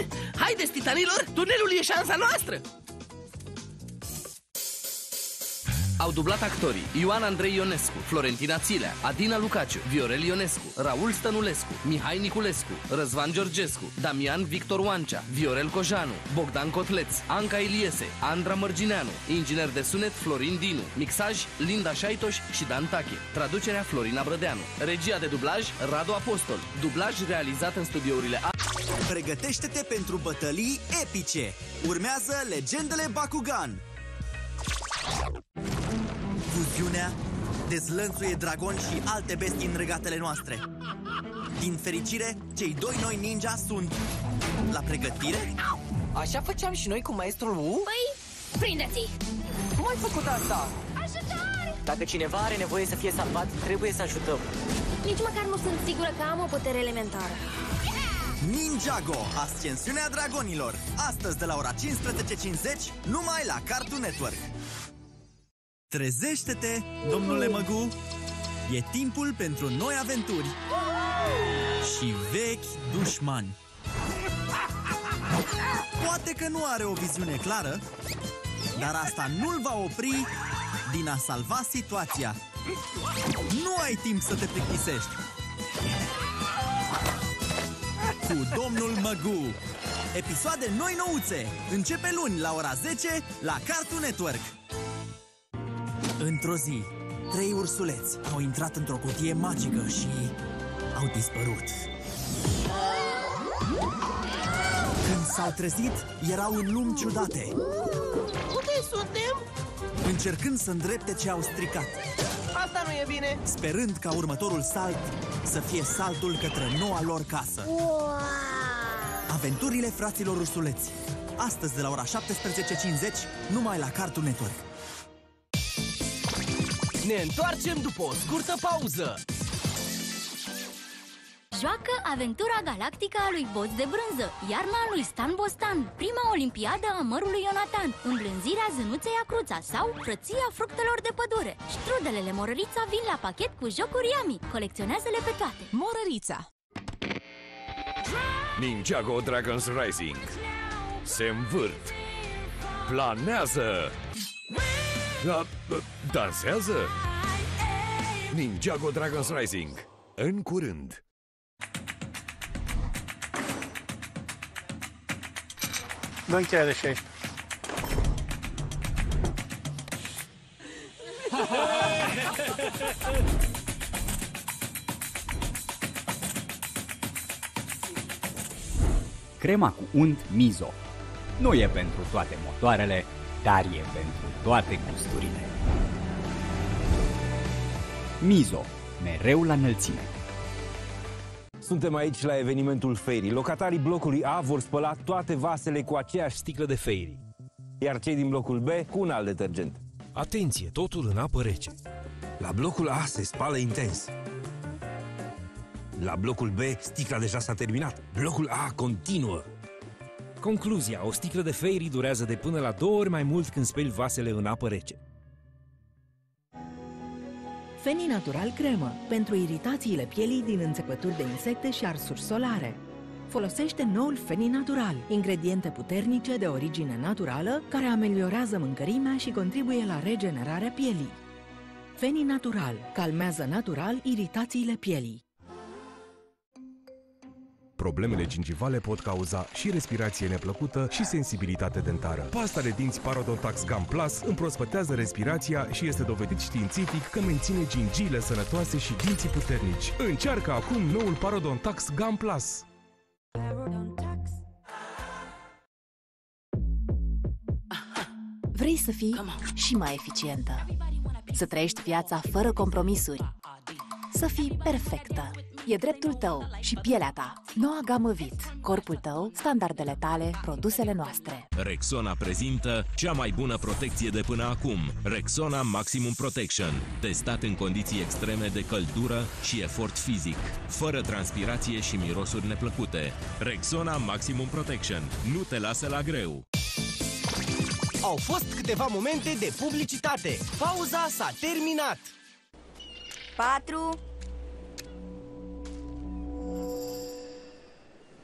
Haideți, titanilor, tunelul e șansa noastră! Au dublat actorii Ioan Andrei Ionescu, Florentina Țilea, Adina Lucaciu, Viorel Ionescu, Raul Stănulescu, Mihai Niculescu, Răzvan Georgescu, Damian Victor Oancea, Viorel Cojanu, Bogdan Cotleț, Anca Iliese, Andra Mărgineanu, inginer de sunet Florin Dinu, mixaj Linda Șaitoș și Dan Tache, traducerea Florina Brădeanu, regia de dublaj Radu Apostol, dublaj realizat în studiourile A Pregătește-te pentru bătălii epice! Urmează legendele Bakugan! Fuziunea dezlănțuie dragoni și alte bestii în regatele noastre. Din fericire, cei doi noi ninja sunt la pregătire? Așa făceam și noi cu maestrul Wu? Păi, prindeți-i! Cum ai făcut asta? Ajutor! Dacă cineva are nevoie să fie salvat, trebuie să ajutăm. Nici măcar nu sunt sigură că am o putere elementară. Ninjago, ascensiunea dragonilor. Astăzi de la ora 15.50, numai la Cartoon Network. Trezește-te, domnule Măgu! E timpul pentru noi aventuri și vechi dușmani. Poate că nu are o viziune clară, dar asta nu-l va opri din a salva situația. Nu ai timp să te plictisești. Cu domnul Măgu. Episoade noi nouțe. Începe luni la ora 10 la Cartoon Network. Într-o zi, trei ursuleți au intrat într-o cutie magică și au dispărut. Când s-au trezit, erau în lumi ciudate, Unde suntem? încercând să îndrepte ce au stricat, Asta nu e bine! sperând ca următorul salt să fie saltul către noua lor casă. Wow! Aventurile fraților ursuleți. Astăzi de la ora 17.50, numai la Cartoon Network. Ne întoarcem după o scurtă pauză! Joacă Aventura Galactică a lui Boț de Brânză, iarna lui Stan Bostan, prima olimpiadă a mărului Ionatan, îmblânzirea zânuței Acruța sau frăția fructelor de pădure. Strudelele Morărița vin la pachet cu jocuri Yami. Colecționează-le pe toate. Morărița Ninjago Dragons Rising Se învârt Planează da, Dansează Ninjago Dragons Rising În curând Nu chiar de 16. Crema cu unt Mizo. Nu e pentru toate motoarele, dar e pentru toate gusturile. Mizo. Mereu la înălțime. Suntem aici la evenimentul Fairy. Locatarii blocului A vor spăla toate vasele cu aceeași sticlă de Fairy. Iar cei din blocul B cu un alt detergent. Atenție, totul în apă rece. La blocul A se spală intens. La blocul B, sticla deja s-a terminat. Blocul A continuă. Concluzia, o sticlă de Fairy durează de până la două ori mai mult când speli vasele în apă rece. Feni Natural Cremă pentru iritațiile pielii din înțepături de insecte și arsuri solare. Folosește noul Feni Natural, ingrediente puternice de origine naturală care ameliorează mâncărimea și contribuie la regenerarea pielii. Feni Natural calmează natural iritațiile pielii. Problemele gingivale pot cauza și respirație neplăcută și sensibilitate dentară. Pasta de dinți Parodontax Gum Plus împrospătează respirația și este dovedit științific că menține gingiile sănătoase și dinții puternici. Încearcă acum noul Parodontax Gum Plus. Vrei să fii și mai eficientă. Să trăiești viața fără compromisuri. Să fii perfectă. E dreptul tău și pielea ta. Noua gamă Vit. Corpul tău, standardele tale, produsele noastre. Rexona prezintă cea mai bună protecție de până acum. Rexona Maximum Protection. Testat în condiții extreme de căldură și efort fizic. Fără transpirație și mirosuri neplăcute. Rexona Maximum Protection. Nu te lasă la greu. Au fost câteva momente de publicitate. Pauza s-a terminat. 4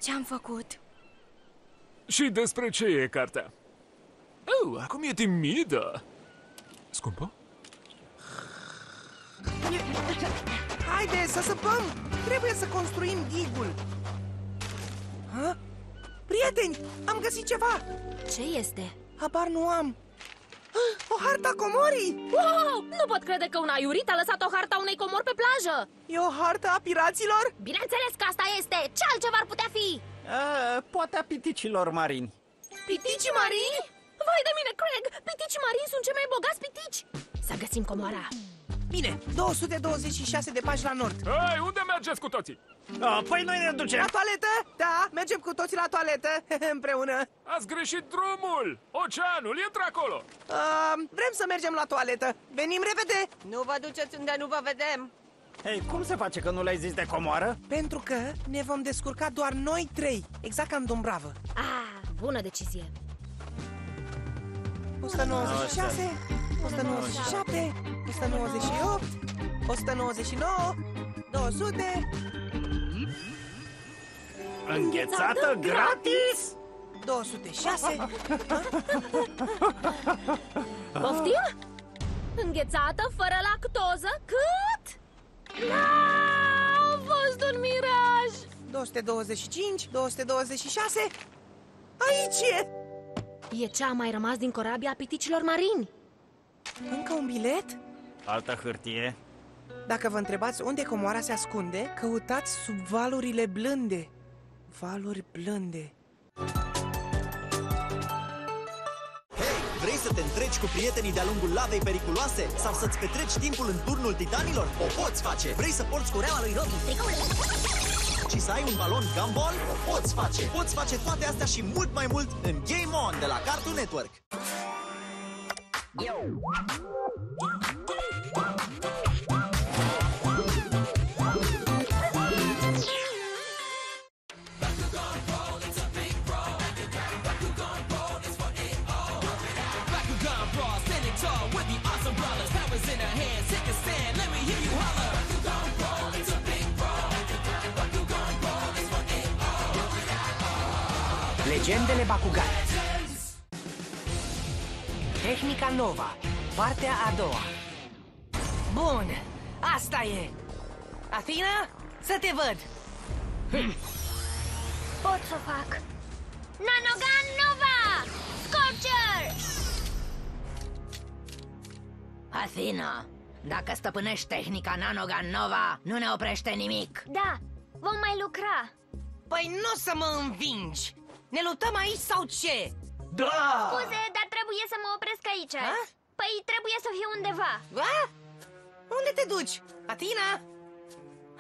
Ce-am făcut? Și despre ce e cartea? Oh, acum e timidă. Scumpă? Haide să săpăm! Trebuie să construim digul! Ha? Prieteni, am găsit ceva! Ce este? Habar nu am! O harta comorii! Wow! Nu pot crede că un aiurit a lăsat o harta unei comori pe plajă! E o hartă a piraților? Bineînțeles că asta este! Ce altceva ar putea fi? A, poate a piticilor marini. Piticii marini? Vai de mine, Craig! Piticii marini sunt cei mai bogați pitici! Să găsim comoara! Bine, 226 de pași la nord. Hei, unde mergeți cu toții? A, păi noi ne ducem. La toaletă? Da, mergem cu toții la toaletă împreună. Ați greșit drumul! Oceanul, intră acolo! Uh, vrem să mergem la toaletă. Venim repede. Nu vă duceți unde nu vă vedem. Hei, cum se face că nu le-ai zis de comoară? Pentru că ne vom descurca doar noi trei, exact ca în Dumbravă. Ah, bună decizie. 196, 197, 198, 199, 200... Înghețată gratis? 206... Poftim? Înghețată, fără lactoză? Cât? La, a fost un miraj! 225, 226... Aici e! E ce a mai rămas din corabia piticilor marini. Încă un bilet? Altă hârtie? Dacă vă întrebați unde comoara se ascunde, căutați sub valurile blânde. Valuri blânde. Vrei să te întreci cu prietenii de-a lungul lavei periculoase? Sau să-ți petreci timpul în turnul titanilor? O poți face! Vrei să porți cureaua lui Robin și să ai un balon gumball? O poți face! Poți face toate astea și mult mai mult în Game On de la Cartoon Network! Bakugan in our hands, take a stand, let me hear you holler. Bakugan Brawl, it's a big brawl. Bakugan Brawl is for it all. Legendele Bakugan Tehnica Nova Partea a doua Bun, asta e Athena, să te văd Pot să fac. Nanogan Nova! Athena, dacă stăpânești tehnica Nanogan Nova, nu ne oprește nimic. Da, vom mai lucra. Păi nu să mă învingi Ne luptăm aici sau ce? Da! Scuze, dar trebuie să mă opresc aici. Păi trebuie să fiu undeva. Va? Unde te duci? Atina?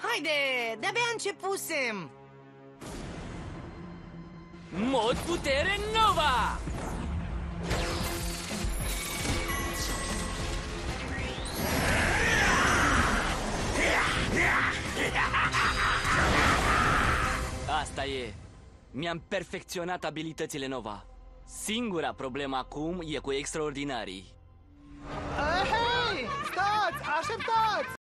Haide, de-abia începusem Mod putere Nova! Asta e. Mi-am perfecționat abilitățile Nova. Singura problemă acum e cu extraordinarii. Hei, stați, așteptați